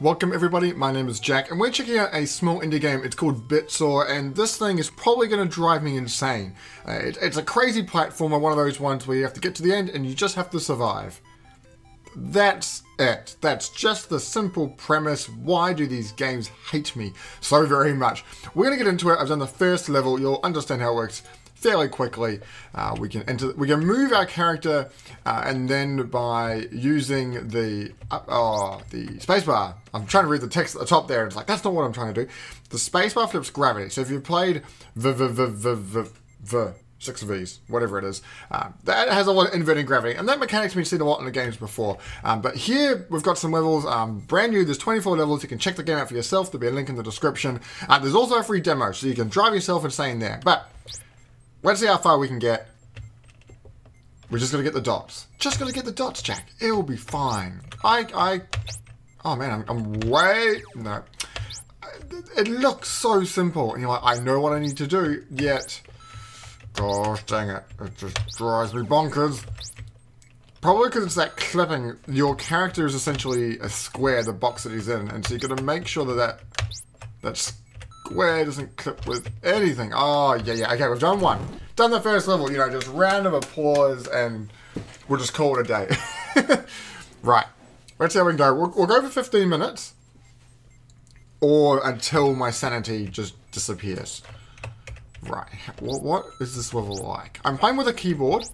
Welcome everybody, my name is Jack and we're checking out a small indie game, it's called Bit.Saw and this thing is probably going to drive me insane. Uh, it, it's a crazy platformer, one of those ones where you have to get to the end and you just have to survive. That's it. That's just the simple premise. Why do these games hate me so very much? We're going to get into it. I've done the first level. You'll understand how it works fairly quickly. Uh, we can enter, we can move our character, uh, and then by using the uh, oh, the spacebar. I'm trying to read the text at the top there. And it's like that's not what I'm trying to do. The spacebar flips gravity. So if you've played the the the the the, the six V's, whatever it is. Uh, that has a lot of inverting gravity, and that mechanic's been seen a lot in the games before. Um, but here we've got some levels, um, brand new. There's 24 levels. You can check the game out for yourself. There'll be a link in the description. Uh, there's also a free demo, so you can drive yourself insane there. But Let's see how far we can get. We're just gonna get the dots. Just gonna get the dots, Jack. It'll be fine. I, I, oh man, I'm, I'm way, no. It looks so simple, and you're like, I know what I need to do, yet, gosh dang it, it just drives me bonkers. Probably because it's that clipping, your character is essentially a square, the box that he's in, and so you gotta make sure that that, that's square doesn't clip with anything. Oh, yeah, yeah. Okay, we've done one. Done the first level, you know, just round of applause and we'll just call it a day. right. Let's see how we can go. We'll, we'll go for 15 minutes or until my sanity just disappears. Right. What, what is this level like? I'm playing with a keyboard.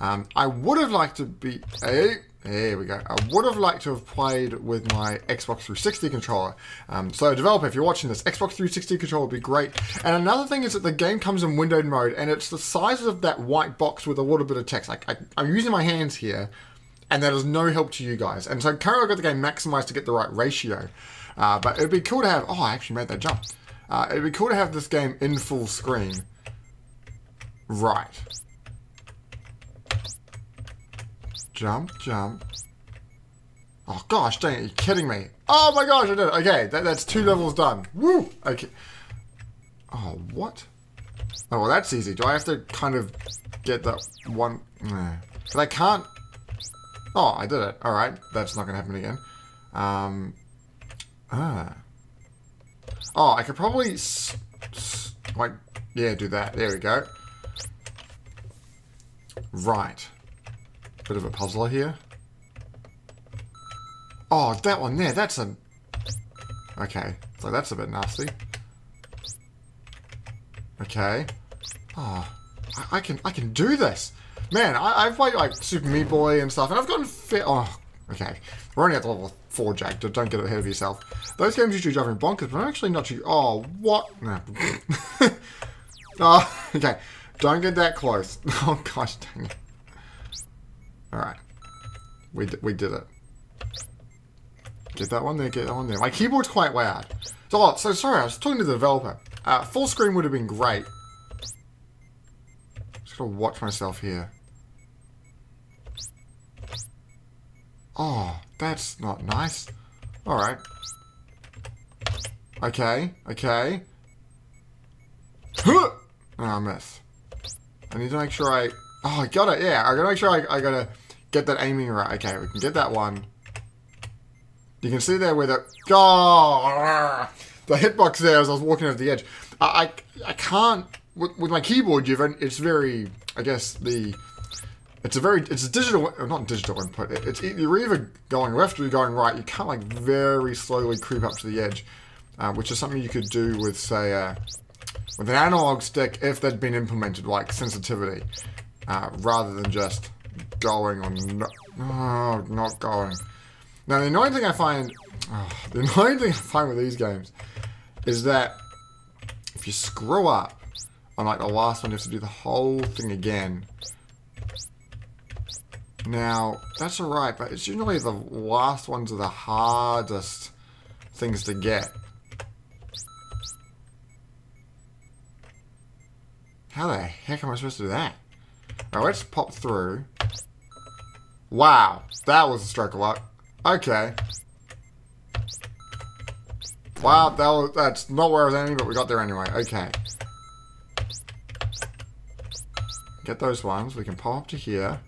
Um, I would have liked to be... Hey, there we go. I would have liked to have played with my Xbox 360 controller. Um, so developer, if you're watching this, Xbox 360 controller would be great. And another thing is that the game comes in windowed mode and it's the size of that white box with a little bit of text. I, I'm using my hands here and that is no help to you guys. And so currently I've got the game maximized to get the right ratio. Uh, but it'd be cool to have, oh, I actually made that jump. Uh, it'd be cool to have this game in full screen. Right. Jump, jump. Oh gosh, dang it, you're kidding me. Oh my gosh, I did it. Okay, that, that's two levels done. Woo! Okay. Oh, what? Oh, well that's easy. Do I have to kind of get that one? Nah. But I can't... Oh, I did it. Alright, that's not going to happen again. Um... Ah. Oh, I could probably... Like, yeah, do that. There we go. Right. Bit of a puzzler here. Oh, that one there, that's a... Okay, so that's a bit nasty. Okay. Oh, I, I can I can do this. Man, I, have played like Super Meat Boy and stuff, and I've gotten fit. Oh, okay. We're only at level 4, Jack. Don't get ahead of yourself. Those games usually drive me bonkers, but I'm actually not too... Oh, what? No. oh, ah, okay. Don't get that close. Oh, gosh dang it. Alright. We, we did it. Get that one there, get that one there. My keyboard's quite loud. So, oh, so sorry, I was talking to the developer. Uh, full screen would have been great. Just gotta watch myself here. Oh, that's not nice. Alright. Okay, okay. Oh, I miss. I need to make sure I... Oh, I got it, yeah. I gotta make sure I, I gotta get that aiming right. Okay, we can get that one. You can see there where the... Oh, the hitbox there as I was walking over the edge. I, I, I can't... With, with my keyboard, you've it's very... I guess the... It's a very... It's a digital... Not digital input. It, it's You're either going left or you're going right. You can't, like, very slowly creep up to the edge. Uh, which is something you could do with, say, uh, with an analog stick if they'd been implemented, like sensitivity, uh, rather than just going or not, oh, not going. Now, the annoying thing I find, oh, the annoying thing I find with these games is that if you screw up on like the last one, you have to do the whole thing again. Now, that's alright, but it's usually the last ones are the hardest things to get. How the heck am I supposed to do that? Now let's pop through. Wow, that was a stroke of luck. Okay. Wow, that was, that's not where I was aiming, but we got there anyway. Okay. Get those ones. We can pop up to here.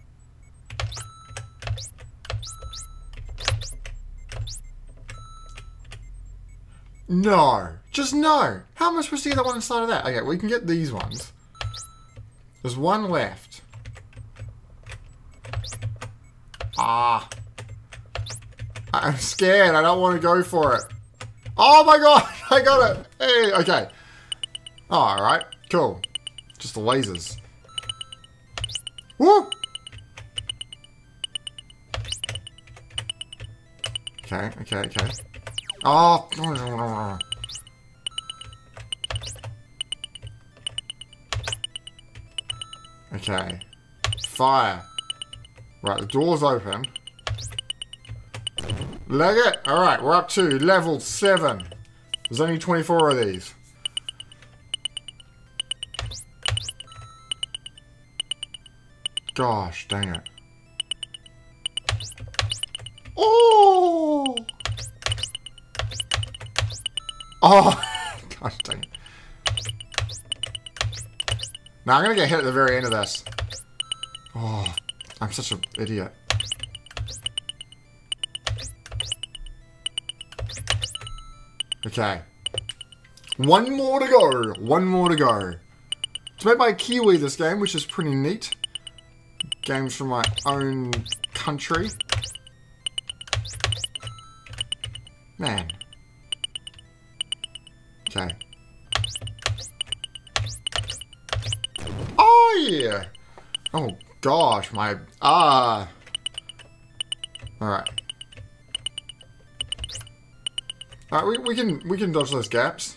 No. Just no. How am I supposed to get that one inside of that? Okay, we can get these ones. There's one left. Ah. I'm scared. I don't want to go for it. Oh my god! I got it! Hey, okay. Oh, alright. Cool. Just the lasers. Woo! Okay, okay, okay. Oh! Okay. Fire. Right, the door's open. Leg it! Alright, we're up to level 7. There's only 24 of these. Gosh, dang it. Oh! Oh! Gosh, dang it. Now I'm gonna get hit at the very end of this. Oh, I'm such an idiot. Okay. One more to go. One more to go. It's made by Kiwi, this game, which is pretty neat. Games from my own country. Man. Okay. Oh, yeah. Oh, gosh, my... Ah. Alright. Alright, we, we can we can dodge those gaps.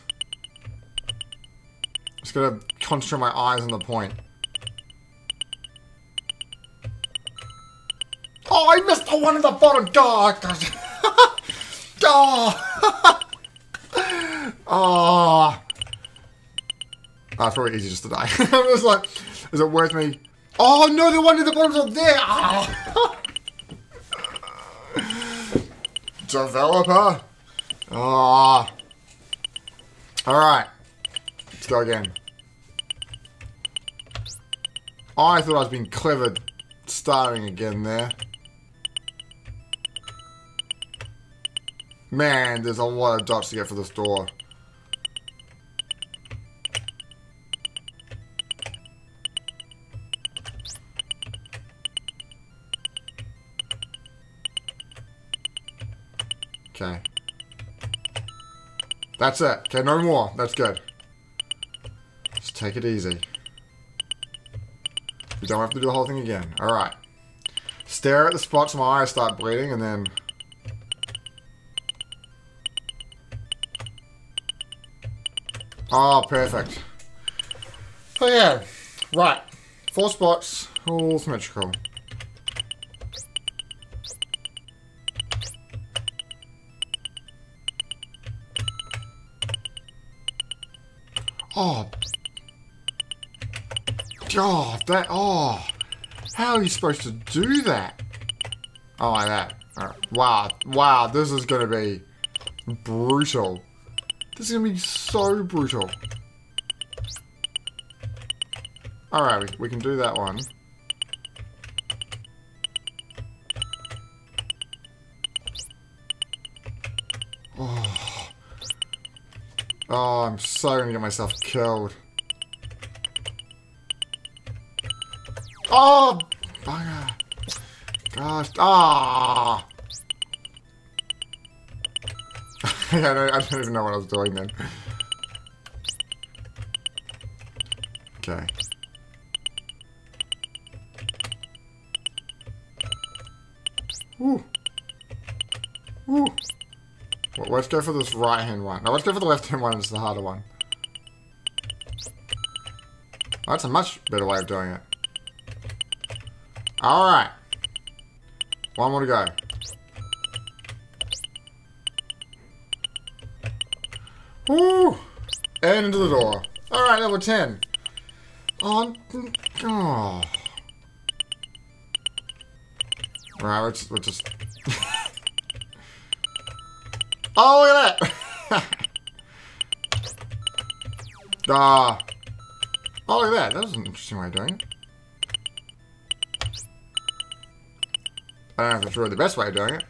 Just gotta concentrate my eyes on the point. Oh, I missed the one in the bottom! God! oh! oh! Oh, it's probably easy just to die. I was like, is it worth me? Oh no, the one in the bottom's up there! Oh. Developer! Ah. Alright. Let's go again. I thought I was being clever starting again there. Man, there's a lot of dots to get for this door. Okay. That's it. Okay, no more. That's good. Just take it easy. We don't have to do the whole thing again. Alright. Stare at the spots my eyes start bleeding and then... Oh, perfect. Oh yeah. Right. Four spots. All symmetrical. Oh. Oh, that, oh. How are you supposed to do that? Oh, like that. Right. Wow, wow, this is to be brutal. This is to be so brutal. Alright, we, we can do that one. Oh, I'm so gonna get myself killed. Oh! Bugger! Gosh, ah! I, don't, I don't even know what I was doing then. Okay. Woo! Woo! Well, let's go for this right-hand one. No, let's go for the left-hand one. It's the harder one. Oh, that's a much better way of doing it. Alright. One more to go. Woo! And into the door. Alright, level 10. On. Oh. Right, let's, let's just... Oh, look at that! ah. Oh, look at that. That was an interesting way of doing it. I don't know if that's really the best way of doing it.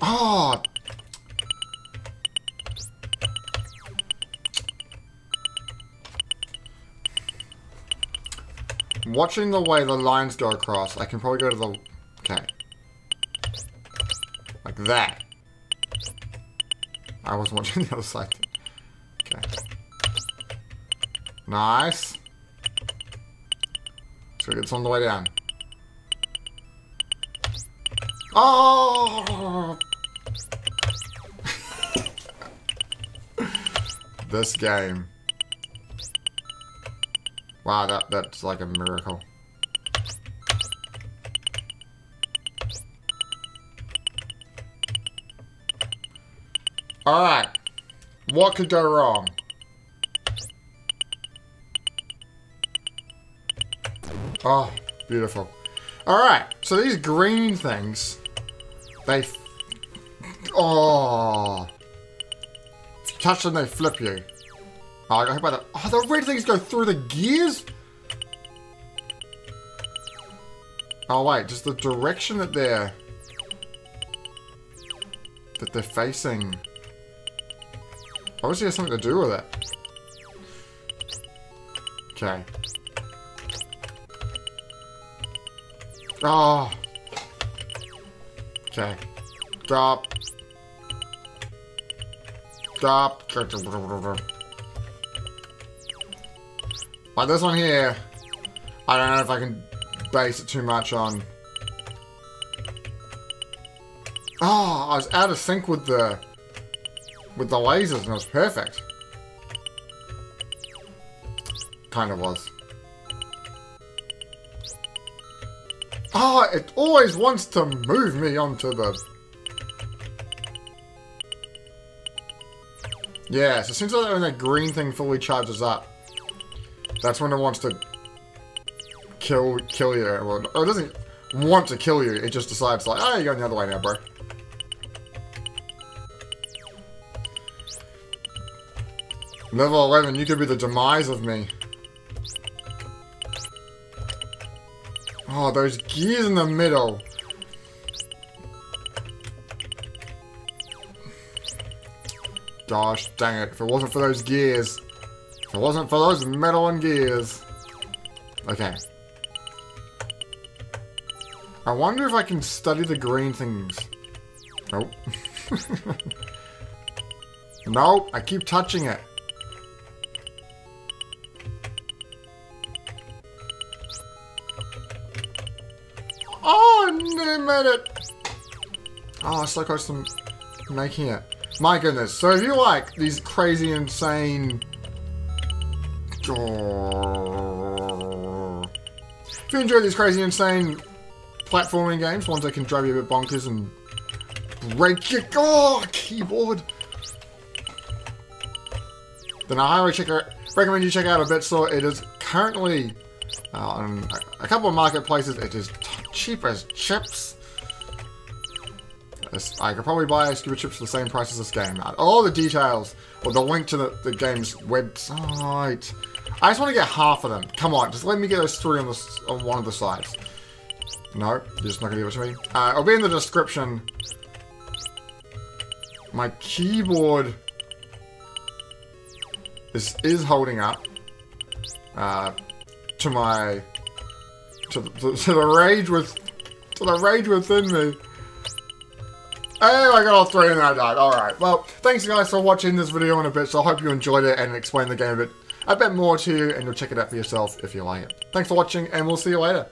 Oh, Watching the way the lines go across, I can probably go to the... Okay. Like that. I wasn't watching the other side. Okay. Nice. So it's on the way down. Oh! this game. Wow, that that's like a miracle. Alright. What could go wrong? Oh, beautiful. Alright, so these green things, they... Oh. If you touch them, they flip you. Oh, I got hit by the... Oh, the red things go through the gears? Oh, wait, just the direction that they're... That they're facing... Obviously has something to do with it. Okay. Oh. Okay. Stop. Stop. Like this one here, I don't know if I can base it too much on. Oh, I was out of sync with the with the lasers and it was perfect. Kind of was. Oh, it always wants to move me onto the... Yeah, so as soon as when that green thing fully charges up, that's when it wants to kill kill you. Well, it doesn't want to kill you, it just decides like, oh, you're going the other way now, bro. Level 11, you could be the demise of me. Oh, those gears in the middle. Gosh dang it, if it wasn't for those gears. It wasn't for those metal and gears. Okay. I wonder if I can study the green things. Nope. nope, I keep touching it. Oh, I made it! Oh, so close to making it. My goodness. So if you like these crazy, insane... If you enjoy these crazy, insane platforming games, ones that can drive you a bit bonkers and break your oh, keyboard, then I highly check recommend you check out a BitSaw. It is currently uh, on a couple of marketplaces. It is cheap as chips. I could probably buy a Scuba Chips for the same price as this game. All the details, or the link to the, the game's website. I just want to get half of them. Come on, just let me get those three on, the, on one of the sides. No, you're just not going to give it to me. Uh, it'll be in the description. My keyboard is, is holding up uh, to my to the, to, to the rage with to the rage within me. Oh, I got all three and I died. Alright, well, thanks guys for watching this video in a bit, so I hope you enjoyed it and explained the game a bit, a bit more to you, and you'll check it out for yourself if you like it. Thanks for watching, and we'll see you later.